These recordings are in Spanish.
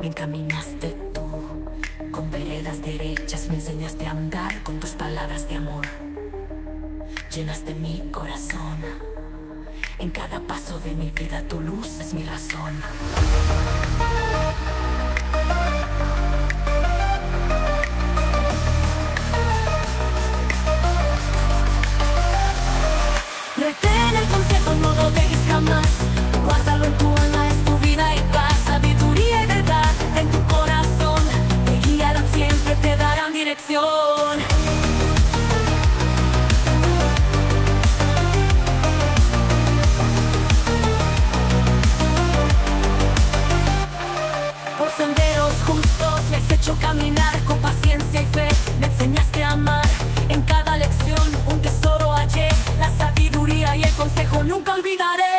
me encaminaste tú, con veredas derechas me enseñaste a andar con tus palabras de amor. Llenaste mi corazón, en cada paso de mi vida tu luz es mi razón. Caminar con paciencia y fe. Me enseñaste a amar en cada lección. Un tesoro hallé, la sabiduría y el consejo nunca olvidaré.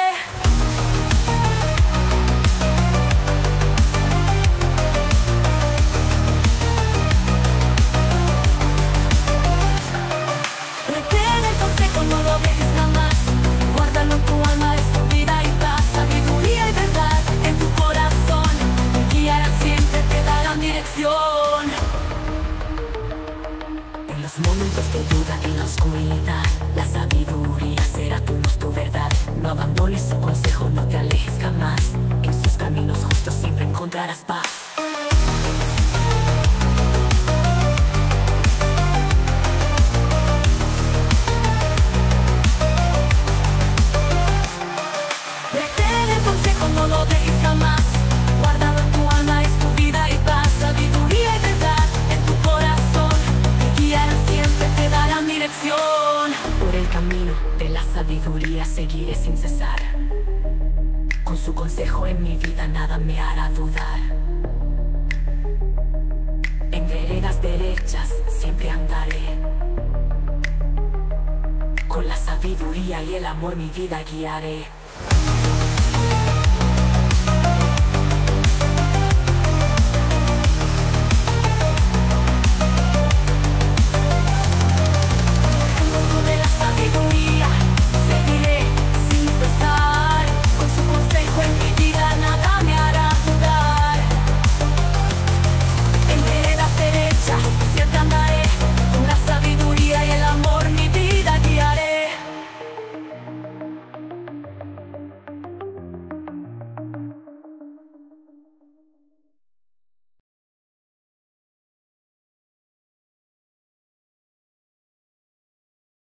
Momentos de duda y la oscuridad, la sabiduría será tu luz, tu verdad. No abandones su consejo, no te alejes jamás. En sus caminos justos siempre encontrarás paz. Seguiré sin cesar. Con su consejo en mi vida nada me hará dudar. En veredas derechas siempre andaré. Con la sabiduría y el amor mi vida guiaré.